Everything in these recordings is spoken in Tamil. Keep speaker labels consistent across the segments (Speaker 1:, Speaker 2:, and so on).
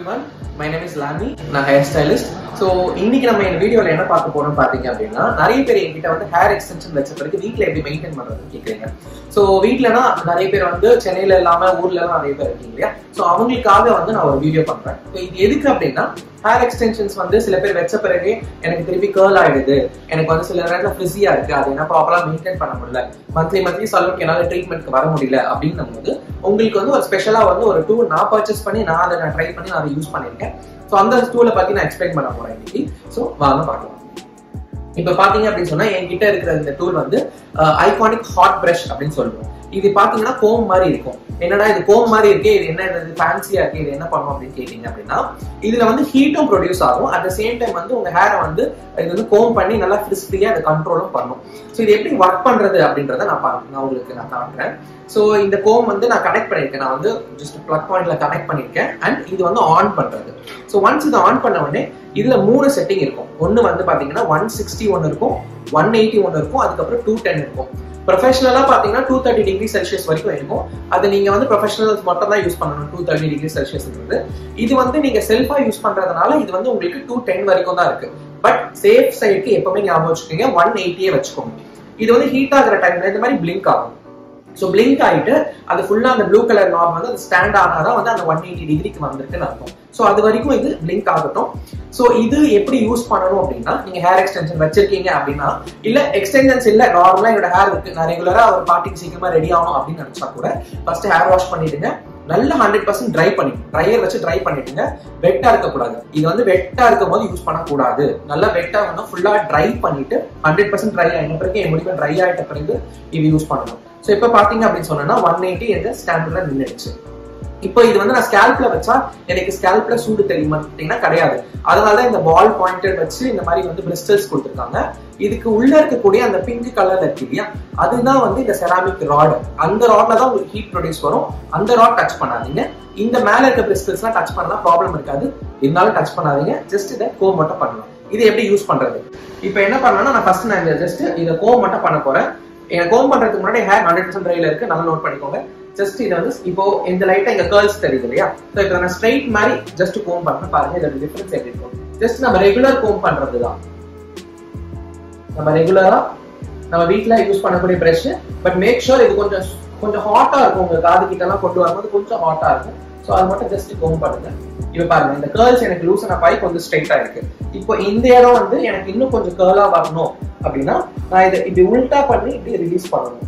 Speaker 1: everyone. My name is Lami நான் ஹேர் ஸ்டைலிஸ்ட் ஸோ இன்னைக்கு நம்ம இந்த வீடியோவில் என்ன பார்க்க போறோம் பார்த்தீங்க அப்படின்னா நிறைய பேர் என்கிட்ட வந்து ஹேர் எக்ஸ்டென்ஷன் வச்ச பிறகு வீட்டில் எப்படி மெயின்டைன் பண்ணுறது கேட்குறீங்க ஸோ வீட்லனா நிறைய பேர் வந்து சென்னையில் இல்லாமல் ஊர்ல எல்லாம் நிறைய பேர் இருக்கீங்க இல்லையா? ஸோ அவங்களுக்காக வந்து நான் ஒரு வீடியோ பண்றேன். ஸோ இது எதுக்கு அப்படின்னா ஹேர் எக்ஸ்டென்ஷன்ஸ் வந்து சில பேர் வச்ச பிறகு எனக்கு திருப்பி கேர்ள் ஆயிடுது. எனக்கு வந்து சில நேரத்தில் ஃப்ரிஸியா இருக்கு. அது என்ன ப்ராப்பரா மெயின்டைன் பண்ண முடியல. மந்த்லி மந்த்லி சலூனுக்கு என்னால் ட்ரீட்மெண்ட்க்கு வர முடியல அப்படின்னும் போது உங்களுக்கு வந்து ஒரு ஸ்பெஷலா வந்து ஒரு டூ நான் பர்ச்சேஸ் பண்ணி நான் அதை நான் ட்ரை பண்ணி நான் அதை யூஸ் பண்ணியிருக்கேன். ஸோ அந்த டூலை பற்றி நான் எக்ஸ்பிளைன் பண்ண போறேன் இன்னைக்கு. ஸோ வாங்க பார்க்கலாம். இப்ப பாத்தீங்க அப்படின்னு சொன்னா என்கிட்ட இருக்கிற இந்த டூல் வந்து ஐகானிக் ஹாட் பிரஷ் அப்படின்னு சொல்லுவோம். இது பாத்தீங்கன்னா கோம் மாதிரி இருக்கும். என்னடா இது கோம் மாதிரி இருக்கே இது என்ன இது ஃபேன்சியா இருக்கு இது என்ன பண்ணும் அப்படின்னு கேட்டீங்க அப்படின்னா இதுல வந்து ஹீட்டும் ப்ரொடியூஸ் ஆகும். அட் த சேம் டைம் வந்து உங்க ஹேரை வந்து இது வந்து கோம் பண்ணி நல்லா கிறிஸ்பியா அதை கண்ட்ரோலும் பண்ணும். ஸோ இது எப்படி ஒர்க் பண்றது அப்படின்றத நான் பா- நான் உங்களுக்கு நான் காட்டுறேன். ஸோ இந்த கோம் வந்து நான் கனெக்ட் பண்ணியிருக்கேன். நான் வந்து ஜஸ்ட் ப்ளக் பாயிண்ட்ல கனெக்ட் பண்ணியிருக்கேன். அண்ட் இது வந்து ஆன் பண்றது. ஸோ ஒன்ஸ் இதை ஆன் பண்ண உடனே இதுல மூணு செட்டிங் இருக்கும். ஒன்னு வந்து பாத்தீங்கன்னா ஒன் சிக்ஸ்டி ஒன் இருக்கும் ஒன் எயிட்டி ஒன் இருக்கும் அதுக்கப்புறம் டூ டென் இருக்கும். ப்ரொஃபஷனலா பாத்தீங்கன்னா டூ தேர்ட்டி டிகிரி செல்சியஸ் வரைக்கும் இருக்கும். அது நீங்க வந்து ப்ரொஃபஷனல்ஸ் மட்டும் தான் யூஸ் பண்ணணும் டூ தேர்ட்டி டிகிரி செல்சியஸ்ன்றது இது வந்து நீங்க செல்ஃபா யூஸ் பண்றதுனால இது வந்து உங்களுக்கு டூ டென் வரைக்கும் தான் இருக்கு. பட் சேஃப் சைடுக்கு எப்பவுமே ஞாபகம் வச்சுக்கோங்க. ஒன் எயிட்டியே வச்சுக்கோங்க. இது வந்து ஹீட் ஆகிற டைம்ல இந்த மாதிரி பிளிங்க் ஆகும். ஸோ பிளிங்க் ஆகிட்டு அது ஃபுல்லாக அந்த ப்ளூ கலர் நார்ம் வந்து அது ஸ்டாண்ட் ஆனாதான் வந்து அந்த ஒன் எயிட்டி டிகிரிக்கு வந்திருக்குன்னு அர்த்தம். ஸோ அது வரைக்கும் இது பிளிங்க் ஆகட்டும். ஸோ இது எப்படி யூஸ் பண்ணணும் அப்படின்னா நீங்கள் ஹேர் எக்ஸ்டென்ஷன் வச்சிருக்கீங்க அப்படின்னா இல்லை எக்ஸ்டென்ஷன்ஸ் இல்லை நார்மலாக என்னோட ஹேர் இருக்கு. நான் ரெகுலராக ஒரு பார்ட்டிக்கு சீக்கிரமாக ரெடி ஆகணும் அப்படின்னு நினச்சா கூட ஃபர்ஸ்ட் ஹேர் வாஷ் பண்ணிடுங்க. நல்ல ஹண்ட்ரட் பர்சன்ட் ட்ரை பண்ணி ட்ரையர் வச்சு ட்ரை பண்ணிடுங்க. வெட்டா இருக்கக்கூடாது. இது வந்து வெட்டா இருக்கும் போது யூஸ் பண்ணக்கூடாது. நல்லா வெட்டா வந்து ஃபுல்லா ட்ரை பண்ணிட்டு ஹண்ட்ரட் பர்சன்ட் ட்ரை ஆகின பிறகு என் முடிவு ட்ரை ஆகிட்ட பிறகு இது யூஸ் பண்ணணும். ஸோ இப்போ பார்த்தீங்க அப்படின்னு சொன்னோன்னா ஒன் எயிட்டி எந்த ஸ்டாண்டர்ட்ல நின்றுச்சு இப்போ இது வந்து நான் ஸ்கேல்ப்ல வச்சா எனக்கு ஸ்கேல்ப்ல சூடு தெரியுமா கேட்டீங்கன்னா கிடையாது. அதனால தான் இந்த பால் பாயிண்டட் வச்சு இந்த மாதிரி வந்து பிரிஸ்டல்ஸ் கொடுத்துருக்காங்க. இதுக்கு உள்ள இருக்கக்கூடிய அந்த பிங்க் கலர்ல இருக்கு இல்லையா அதுதான் வந்து இந்த செராமிக் ராடு அந்த ராட்ல தான் உங்களுக்கு ஹீட் ப்ரொடியூஸ் வரும். அந்த ராட் டச் பண்ணாதீங்க. இந்த மேல இருக்க பிரிஸ்டல்ஸ்லாம் டச் பண்ணா ப்ராப்ளம் இருக்காது. இருந்தாலும் டச் பண்ணாதீங்க. ஜஸ்ட் இதை கோ மட்டும் பண்ணலாம். இது எப்படி யூஸ் பண்றது? இப்போ என்ன பண்ணலாம்னா நான் ஃபர்ஸ்ட் நான் இந்த ஜஸ்ட் இதை கோ மட்டும் பண்ண போறேன். எனக்கு கோம் பண்றதுக்கு முன்னாடி ஹேர் ஹண்ட்ரட் பர்சன்ட் ட்ரைல இருக்கு. நல்லா நோட் பண்ணிக்கோங்க. ஜஸ்ட் இதை வந்து இப்போ இந்த லைட்டா இங்க கேர்ள்ஸ் தெரியுது இல்லையா? ஸோ இப்போ நான் ஸ்ட்ரைட் மாதிரி ஜஸ்ட் கோம் பண்றேன். பாருங்க இதோட டிஃபரன்ஸ் எப்படி இருக்கும்? ஜஸ்ட் நம்ம ரெகுலர் கோம் பண்றது தான் நம்ம ரெகுலரா நம்ம வீட்ல யூஸ் பண்ணக்கூடிய பிரஷ் பட் மேக் ஷூர் இது கொஞ்சம் கொஞ்சம் ஹாட்டா இருக்கும். உங்க காது கிட்ட எல்லாம் கொண்டு வரும்போது கொஞ்சம் ஹாட்டா இருக்கும். ஸோ அது மட்டும் ஜஸ்ட் கோம் பண்ணுங்க. இப்ப பாருங்க இந்த கேர்ள்ஸ் எனக்கு லூசன பாய் கொஞ்சம் ஸ்ட்ரைட்டா இருக்கு. இப்போ இந்த இடம் வந்து எனக்கு இன்னும் கொஞ்சம் கேர்லா வரணும். அப்படின்னா நான் இதை இப்படி உல்டா பண்ணி இப்படி ரிலீஸ் பண்ணணும்.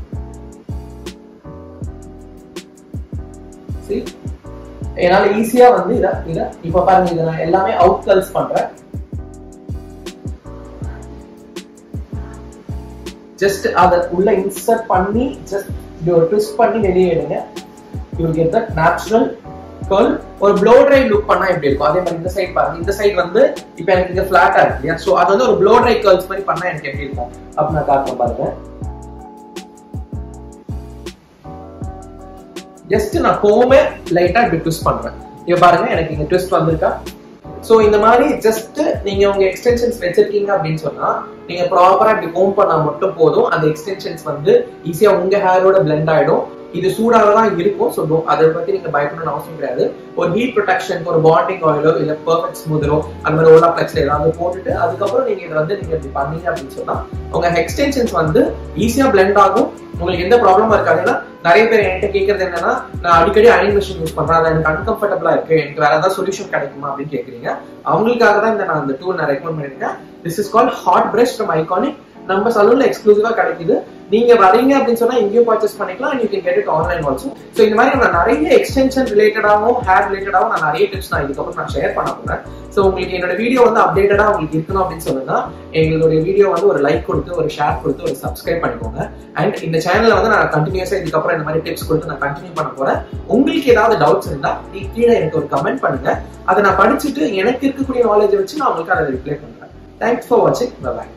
Speaker 1: என்னால ஈஸியா வந்து இத இத இப்ப பாருங்க இதை நான் எல்லாமே அவுட் கல்ஸ் பண்றேன். ஜஸ்ட் அத உள்ள இன்சர்ட் பண்ணி ஜஸ்ட் இப்படி ஒரு ட்விஸ்ட் பண்ணி வெளியே எடுங்க. You get that natural curl ஒரு ப்ளோ ட்ரை லுக் பண்ணா எப்படி இருக்கும்? அதே மாதிரி இந்த சைடு பாருங்க. இந்த சைடு வந்து இப்போ எனக்கு இங்க ஃபிளாட்டா இருக்கு இல்லையா? ஸோ அது வந்து ஒரு ப்ளோ ட்ரை கர்ல்ஸ் மாதிரி பண்ணா எனக்கு எப்படி இருக்கும்? அப்படின்னு நான் காட்டுறேன் பாருங்க. ஜஸ்ட் நான் கோமே லைட்டா இப்படி ட்விஸ்ட் பண்றேன். இங்க பாருங்க எனக்கு இங்க ட்விஸ்ட் வந்திருக்கா? சோ இந்த மாதிரி ஜஸ்ட் நீங்க உங்க எக்ஸ்டென்ஷன்ஸ் வச்சிருக்கீங்க அப்படின்னு சொன்னா நீங்க ப்ராப்பரா இப்படி கோம் பண்ணா மட்டும் போதும். அந்த எக்ஸ்டென்ஷன்ஸ் வந்து ஈஸியா உங்க ஹேரோட பிளெண்ட் ஆயிடும். இது சூடாக தான் இருக்கும். ஸோ அதை பத்தி நீங்க பயப்படணும்னு அவசியம் கிடையாது. ஒரு ஹீட் ப்ரொடெக்ஷன் ஒரு பாண்டிங் ஆயிலோ இல்ல பெர்ஃபெக்ட் ஸ்மூதரோ அந்த மாதிரி ஓலா பிளக்ஸ்ல ஏதாவது போட்டுட்டு அதுக்கப்புறம் நீங்க இதை வந்து நீங்க இப்படி பண்ணீங்க அப்படின்னு சொன்னா உங்க எக்ஸ்டென்ஷன்ஸ் வந்து ஈஸியா பிளெண்ட் ஆகும். உங்களுக்கு எந்த ப்ராப்ளமும் இருக்காதுன்னா நிறைய பேர் என்கிட்ட கேட்கறது என்னன்னா நான் அடிக்கடி அயன் மிஷின் யூஸ் பண்றேன். அது எனக்கு அன்கம்ஃபர்டபுளா இருக்கு. எனக்கு வேற ஏதாவது சொல்யூஷன் கிடைக்குமா அப்படின்னு கேக்குறீங்க. அவங்களுக்காக தான் இந்த நான் அந்த டூல் நான் ரெக்கமெண்ட் பண்ணிருக்கேன் this is call hot brush from iconic நம்ம சலூன்ல எக்ஸ்க்ளூசிவா கிடைக்குது. நீங்க வரீங்க அப்படின்னு சொன்னா இங்கேயும் பர்ச்சேஸ் பண்ணிக்கலாம் you can get it online also so இந்த மாதிரி நான் நிறைய எக்ஸ்டென்ஷன் ரிலேட்டடாகவும் ஹேர் ரிலேட்டடாகவும் நான் நிறைய டிப்ஸ் நான் இதுக்கப்புறம் நான் ஷேர் பண்ண போறேன். ஸோ உங்களுக்கு என்னோட வீடியோ வந்து அப்டேட்டடா உங்களுக்கு இருக்கணும் அப்படின்னு சொன்னா எங்களுடைய வீடியோ வந்து ஒரு லைக் கொடுத்து ஒரு ஷேர் கொடுத்து ஒரு சப்ஸ்கிரைப் பண்ணிக்கோங்க. அண்ட் இந்த சேனல்ல வந்து நான் கண்டினியூஸா இதுக்கப்புறம் இந்த மாதிரி டிப்ஸ் கொடுத்து நான் கண்டினியூ பண்ண போறேன். உங்களுக்கு ஏதாவது டவுட்ஸ் இருந்தா நீ கீழே எனக்கு ஒரு கமெண்ட் பண்ணுங்க. அதை நான் படிச்சுட்டு எனக்கு இருக்கக்கூடிய நாலேஜ் வச்சு நான் உங்களுக்கு அதை ரிப்ளை பண்றேன். தேங்க்ஸ் ஃபார் வாட்சிங் பாய்